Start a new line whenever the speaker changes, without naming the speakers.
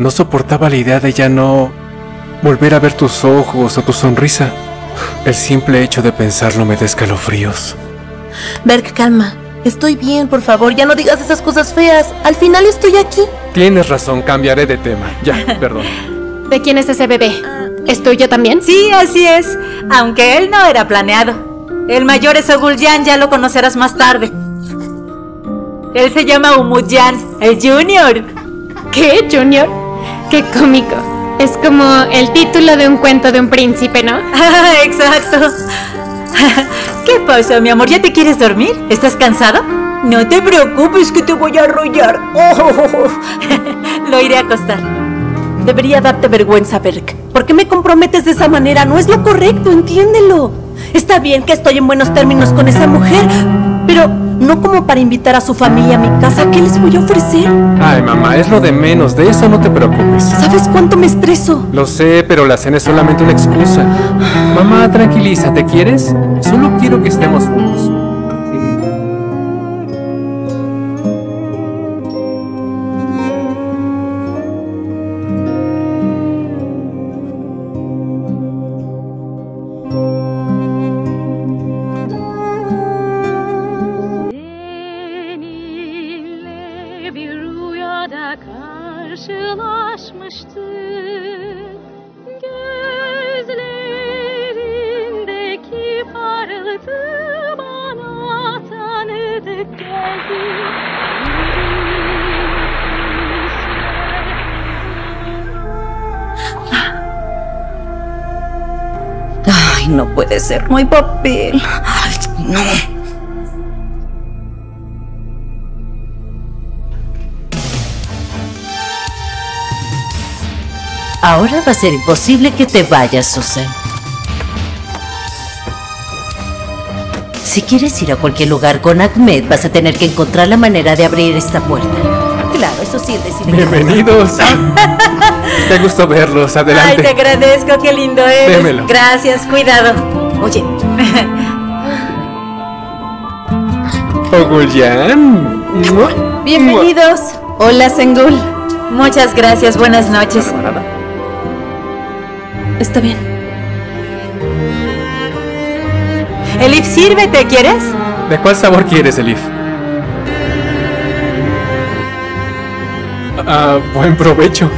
No soportaba la idea de ya no volver a ver tus ojos o tu sonrisa. El simple hecho de pensarlo me da escalofríos.
Berk, calma. Estoy bien, por favor, ya no digas esas cosas feas. Al final estoy aquí.
Tienes razón, cambiaré de tema. Ya, perdón.
¿De quién es ese bebé? ¿Es tuyo también?
Sí, así es. Aunque él no era planeado. El mayor es Ogulyan, ya lo conocerás más tarde. Él se llama Umudyan, el Junior.
¿Qué, Junior? Qué cómico. Es como el título de un cuento de un príncipe, ¿no?
Exacto. ¿Qué pasa, mi amor? ¿Ya te quieres dormir? ¿Estás cansado? No te preocupes que te voy a arrollar. Lo iré a acostar.
Debería darte vergüenza, Berk. ¿Por qué me comprometes de esa manera? No es lo correcto, entiéndelo. Está bien que estoy en buenos términos con esa mujer, pero no como para invitar a su familia a mi casa. ¿Qué les voy a ofrecer?
Ay, mamá, es lo de menos. De eso no te preocupes.
¿Sabes cuánto me estreso?
Lo sé, pero la cena es solamente una excusa. Mamá, tranquilízate, ¿quieres? Solo quiero que estemos juntos.
Rüyada karşılaşmıştık Gözlerindeki parıltı bana tanıdık geldi
Ay, no puede ser, no hay papel. Ay, no.
Ahora va a ser imposible que te vayas, Susan. Si quieres ir a cualquier lugar con Ahmed, vas a tener que encontrar la manera de abrir esta puerta. Claro, eso sí es decir.
Bienvenidos. Qué gusto verlos.
Ay,
Adelante.
te agradezco, qué lindo eres.
Démelo.
Gracias, cuidado. Oye,
Ogulyan.
Bienvenidos. Hola, Sengul.
muchas gracias, buenas noches.
Está bien.
Elif, sírvete, ¿quieres?
¿De cuál sabor quieres, Elif? Ah, buen provecho.